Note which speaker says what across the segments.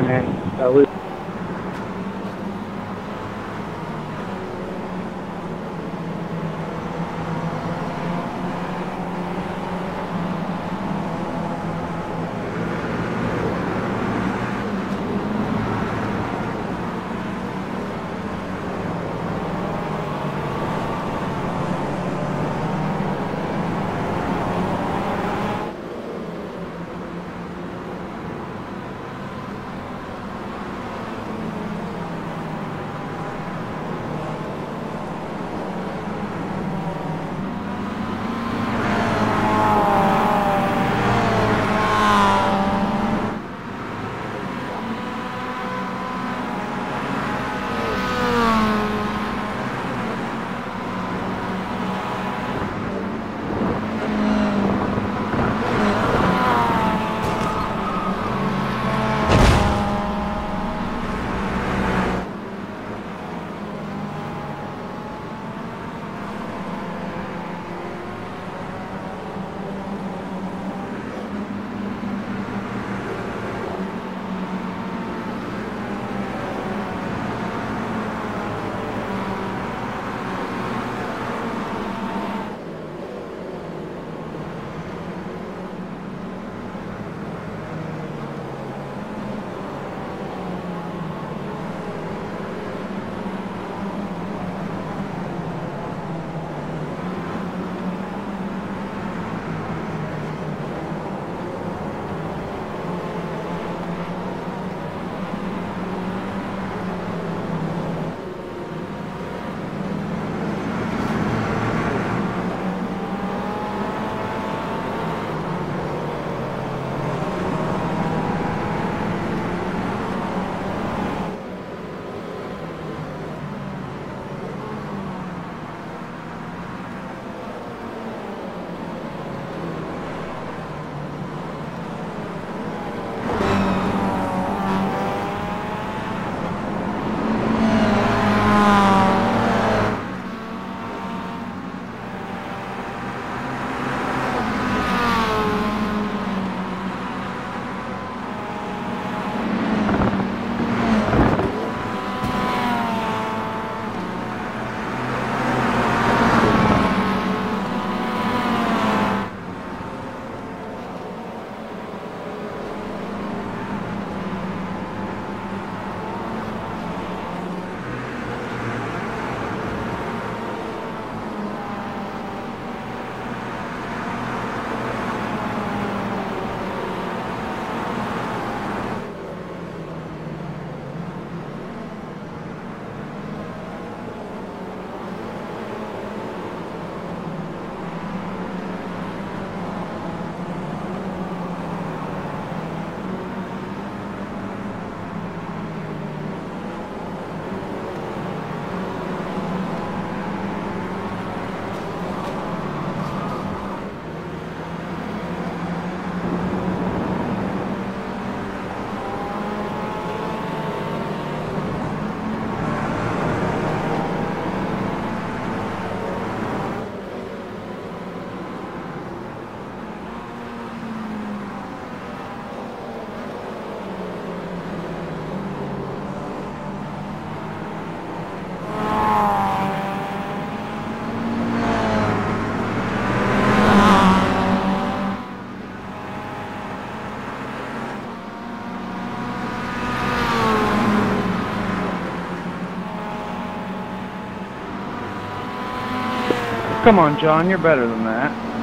Speaker 1: hard, man. I was Come on, John, you're better than that.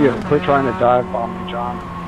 Speaker 2: You. Quit trying to dive bomb me, John.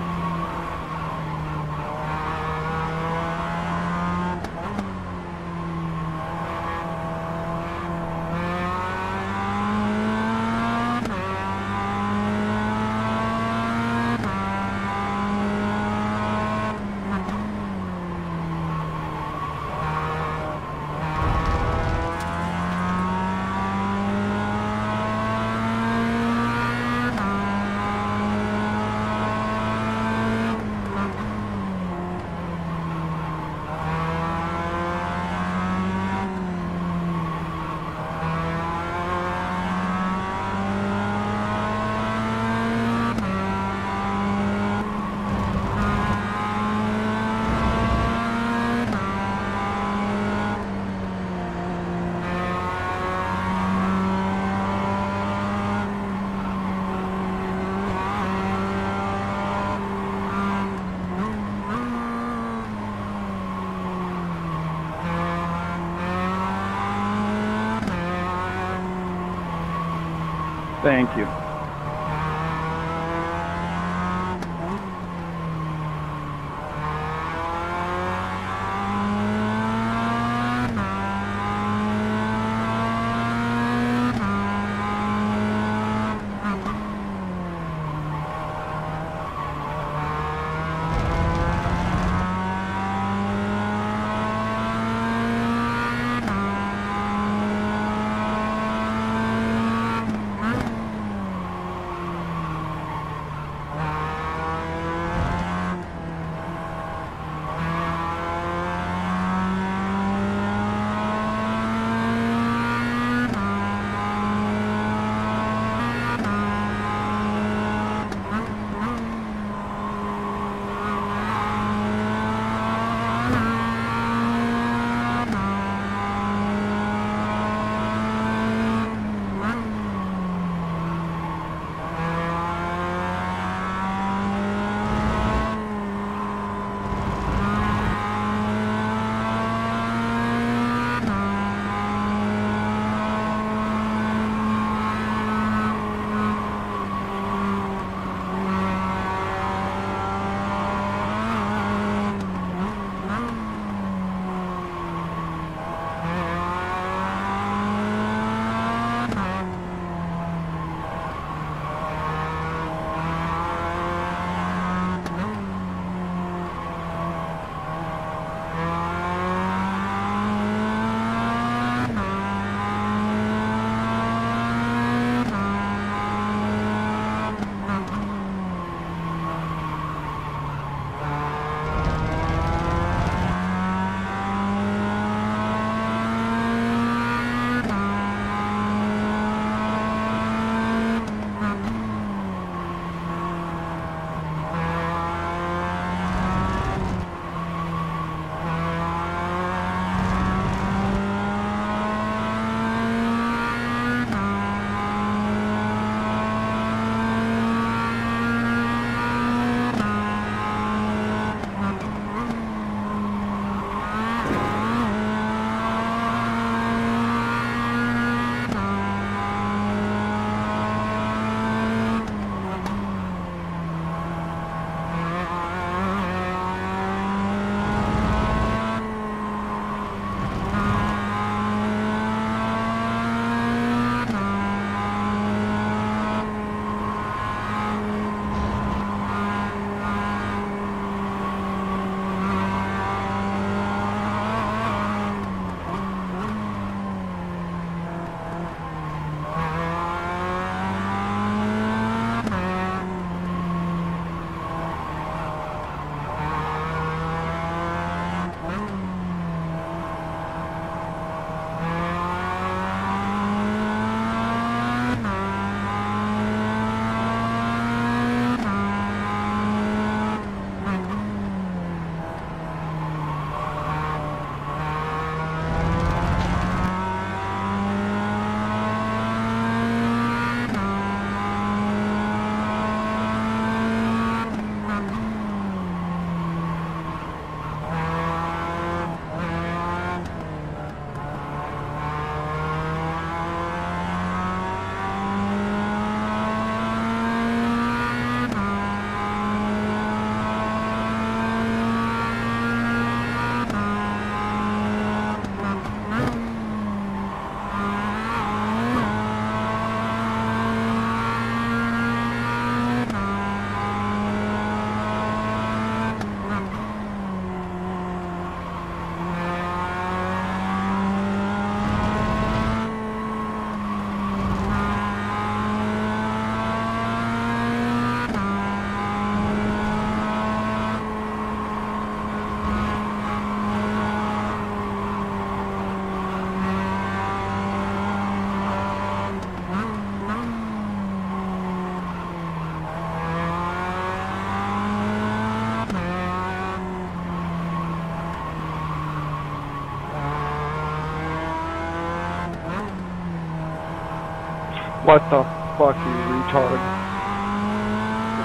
Speaker 2: What the fuck, you retard?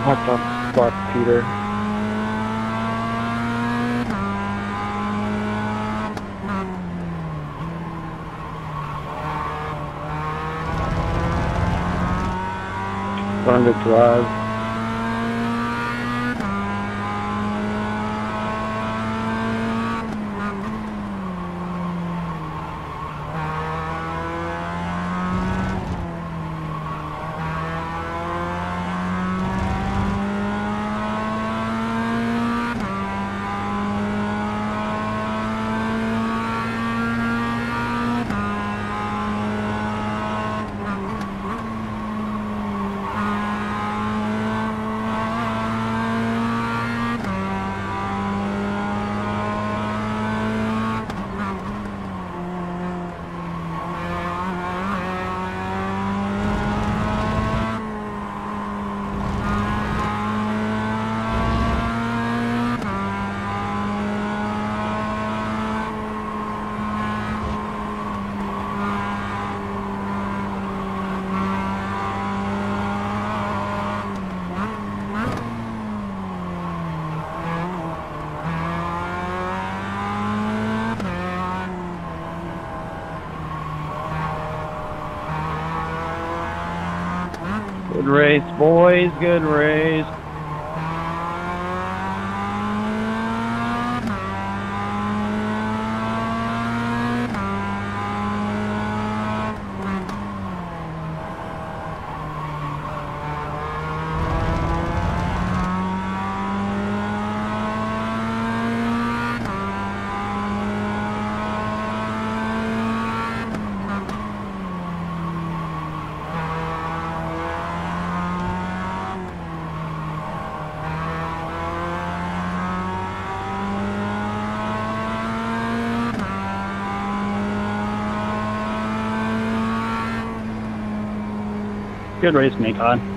Speaker 2: What the fuck, Peter? Learn to drive. Race, boys. Good race. Good race, Macon.